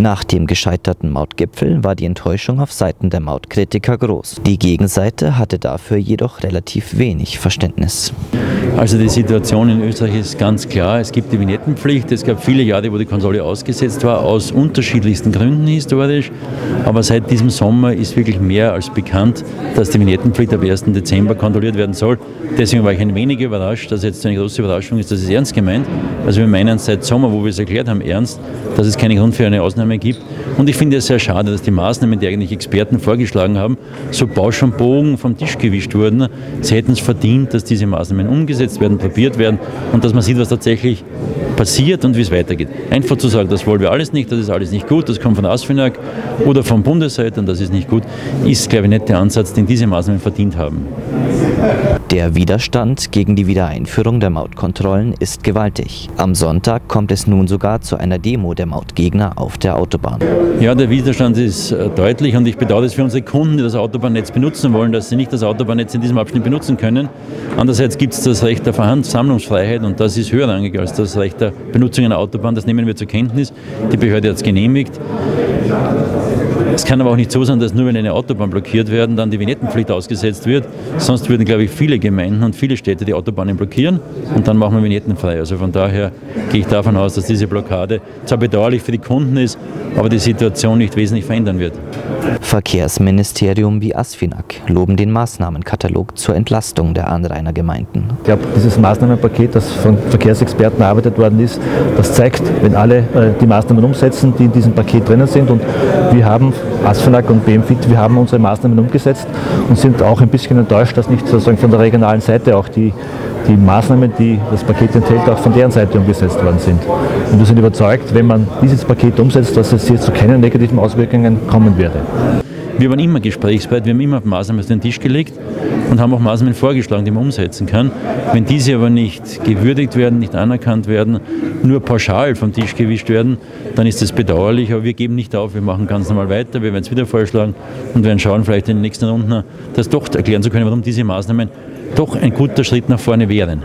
Nach dem gescheiterten Mautgipfel war die Enttäuschung auf Seiten der Mautkritiker groß. Die Gegenseite hatte dafür jedoch relativ wenig Verständnis. Also die Situation in Österreich ist ganz klar. Es gibt die Vignettenpflicht. Es gab viele Jahre, wo die Kontrolle ausgesetzt war, aus unterschiedlichsten Gründen historisch. Aber seit diesem Sommer ist wirklich mehr als bekannt, dass die Vignettenpflicht ab 1. Dezember kontrolliert werden soll. Deswegen war ich ein wenig überrascht, dass jetzt eine große Überraschung ist, dass es ernst gemeint. Also wir meinen seit Sommer, wo wir es erklärt haben, ernst, dass es keinen Grund für eine Ausnahme gibt. Und ich finde es sehr schade, dass die Maßnahmen, die eigentlich Experten vorgeschlagen haben, so Bausch und Bogen vom Tisch gewischt wurden. Sie hätten es verdient, dass diese Maßnahmen umgesetzt werden, probiert werden und dass man sieht, was tatsächlich passiert und wie es weitergeht. Einfach zu sagen, das wollen wir alles nicht, das ist alles nicht gut, das kommt von ASFINAG oder von Bundesseite und das ist nicht gut, ist, glaube ich, nicht der Ansatz, den diese Maßnahmen verdient haben. Der Widerstand gegen die Wiedereinführung der Mautkontrollen ist gewaltig. Am Sonntag kommt es nun sogar zu einer Demo der Mautgegner auf der Autobahn. Ja, der Widerstand ist äh, deutlich und ich bedauere es für unsere Kunden, die das Autobahnnetz benutzen wollen, dass sie nicht das Autobahnnetz in diesem Abschnitt benutzen können. Andererseits gibt es das Recht der Versammlungsfreiheit und das ist höherrangig als das Recht der Benutzung einer Autobahn. Das nehmen wir zur Kenntnis. Die Behörde hat es genehmigt. Es kann aber auch nicht so sein, dass nur wenn eine Autobahn blockiert werden, dann die Vignettenpflicht ausgesetzt wird. Sonst würden, glaube ich, viele Gemeinden und viele Städte die Autobahnen blockieren und dann machen wir Vignettenfrei. Also von daher gehe ich davon aus, dass diese Blockade zwar bedauerlich für die Kunden ist, aber die Situation nicht wesentlich verändern wird. Verkehrsministerium wie ASFINAG loben den Maßnahmenkatalog zur Entlastung der Anrainergemeinden. Ich glaube, dieses Maßnahmenpaket, das von Verkehrsexperten erarbeitet worden ist, das zeigt, wenn alle äh, die Maßnahmen umsetzen, die in diesem Paket drinnen sind. Und wir haben, ASFINAG und BMFIT, wir haben unsere Maßnahmen umgesetzt und sind auch ein bisschen enttäuscht, dass nicht sozusagen von der regionalen Seite auch die, die Maßnahmen, die das Paket enthält, auch von deren Seite umgesetzt worden sind. Und wir sind überzeugt, wenn man dieses Paket umsetzt, dass es hier zu keinen negativen Auswirkungen kommen werde. Wir waren immer gesprächsbereit, wir haben immer Maßnahmen auf den Tisch gelegt und haben auch Maßnahmen vorgeschlagen, die man umsetzen kann. Wenn diese aber nicht gewürdigt werden, nicht anerkannt werden, nur pauschal vom Tisch gewischt werden, dann ist das bedauerlich. Aber wir geben nicht auf, wir machen ganz normal weiter, wir werden es wieder vorschlagen und werden schauen, vielleicht in den nächsten Runden das doch erklären zu können, warum diese Maßnahmen doch ein guter Schritt nach vorne wären.